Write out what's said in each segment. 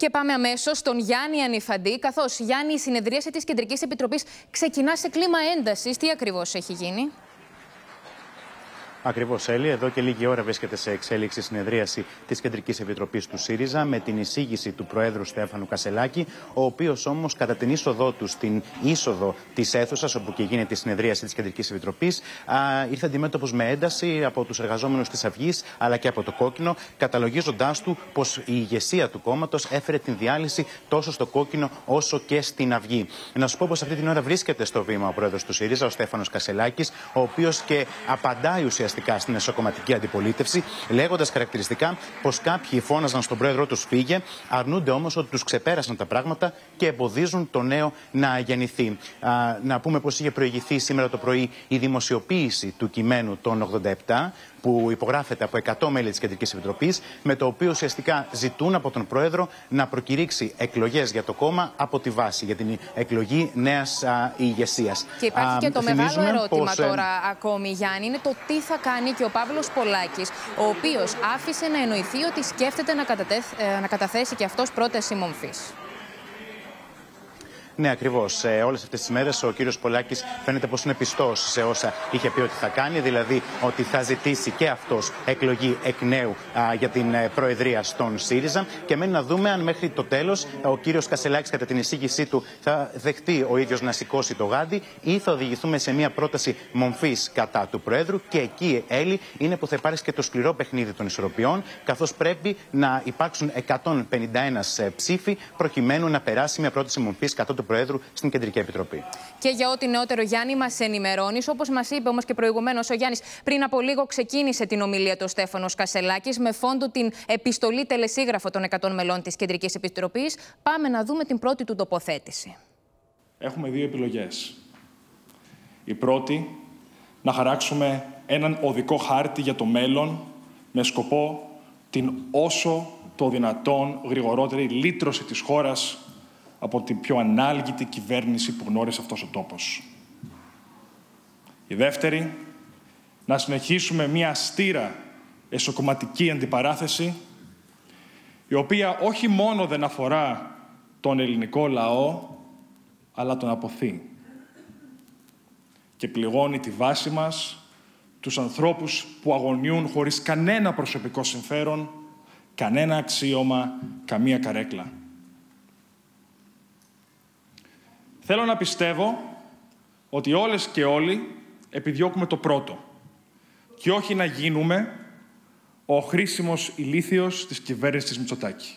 Και πάμε αμέσως στον Γιάννη Ανιφαντή, καθώς Γιάννη, η συνεδρίαση της Κεντρικής Επιτροπής ξεκινά σε κλίμα έντασης. Τι ακριβώς έχει γίνει; Ακριβώς, Έλλη. Εδώ και λίγη ώρα βρίσκεται σε εξέλιξη συνεδρίαση της Κεντρικής Επιτροπής του ΣΥΡΙΖΑ με την εισήγηση του Προέδρου Στέφανου Κασελάκη, ο οποίος όμως κατά την είσοδό του στην είσοδο της αίθουσας, όπου και γίνεται η συνεδρίαση της Κεντρικής Επιτροπής, ήρθε αντιμέτωπος με ένταση από τους εργαζόμενους της Αυγής αλλά και από το Κόκκινο, καταλογίζοντάς του πως η ηγεσία του κόμματος έφερε την διάλυση τόσο στο Κόκκινο όσο και στην Αυγή. Να σου πω πως αυτή την ώρα βρίσκεται στο βήμα ο Πρόεδρος του ΣΥΡΙΖΑ, ο Στέφανος Κασελάκης, ο οποίος και απαντάει ουσιαστικά ουσιαστικά στην εσωκομματική αντιπολίτευση, λέγοντας χαρακτηριστικά πως κάποιοι φώναζαν στον πρόεδρό τους φύγε, αρνούνται όμως ότι τους ξεπέρασαν τα πράγματα και εμποδίζουν το νέο να γεννηθεί. Α, να πούμε πως είχε προηγηθεί σήμερα το πρωί η δημοσιοποίηση του κειμένου των 87, που υπογράφεται από 100 μέλη της Κεντρικής Επιτροπής, με το οποίο ουσιαστικά ζητούν από τον Πρόεδρο να προκηρύξει εκλογές για το κόμμα από τη βάση, για την εκλογή νέας ηγεσίας. Και υπάρχει και το μεγάλο ερώτημα ε, τώρα ακόμη, Γιάννη, είναι το τι θα κάνει και ο Παύλος Πολάκης, ο οποίος άφησε να εννοηθεί ότι σκέφτεται να, ε, να καταθέσει και αυτός πρόταση μομφής. Ναι, ακριβώς. Ε, Όλες αυτές τις μέρες ο κύριος Πολάκης φαίνεται πως είναι πιστός σε όσα είχε πει ότι θα κάνει, δηλαδή ότι θα ζητήσει και αυτός εκλογή εκ νέου για την ε, Προεδρία στον ΣΥΡΙΖΑ. Και μένει να δούμε αν μέχρι το τέλος ο κύριος Κασελάκης, κατά την εισήγησή του, θα δεχτεί ο ίδιος να σηκώσει το γάντι ή θα οδηγηθούμε σε μια πρόταση μομφής κατά του Προέδρου. Και εκεί, Έλλη, είναι που θα υπάρξει και το σκληρό παιχνίδι των ισορροπιών, καθώς πρέπει να υπάρξουν 151 ε, ψήφοι προκειμένου να περάσει μια πρόταση μομφής κατά του Προέδρου στην Κεντρική Επιτροπή. Και για ό,τι νεότερο, Γιάννη, μας ενημερώνεις. Όπως μας είπες όμως και προηγουμένως ο Γιάννης, πριν από λίγο ξεκίνησε την ομιλία του Στέφανος Κασελάκης με φόντο την επιστολή τελεσίγραφο των 100 μελών της Κεντρικής Επιτροπής. Πάμε να δούμε την πρώτη του τοποθέτηση. Έχουμε δύο επιλογές. Η πρώτη, να χαράξουμε έναν οδικό χάρτη για το μέλλον με σκοπό την όσο το δυνατόν γρηγορότερη λύτρωση της χώρας από την πιο ανάλγητη κυβέρνηση που γνώρισε αυτός ο τόπος. Η δεύτερη, να συνεχίσουμε μια αστήρα εσωκομματική αντιπαράθεση, η οποία όχι μόνο δεν αφορά τον ελληνικό λαό, αλλά τον αποθεί. Και πληγώνει τη βάση μας, τους ανθρώπους που αγωνιούν χωρίς κανένα προσωπικό συμφέρον, κανένα αξίωμα, καμία καρέκλα. Θέλω να πιστεύω ότι όλες και όλοι επιδιώκουμε το πρώτο και όχι να γίνουμε ο χρήσιμος ηλίθιος της κυβέρνησης της Μητσοτάκη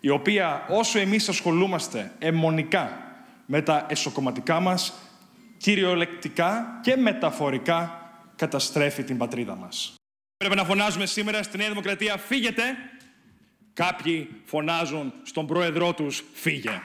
η οποία όσο εμείς ασχολούμαστε αιμονικά με τα εσωκομματικά μας κυριολεκτικά και μεταφορικά καταστρέφει την πατρίδα μας. Πρέπει να φωνάζουμε σήμερα στη Νέα Δημοκρατία «Φύγετε». Κάποιοι φωνάζουν στον πρόεδρό τους «Φύγε».